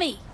enemy!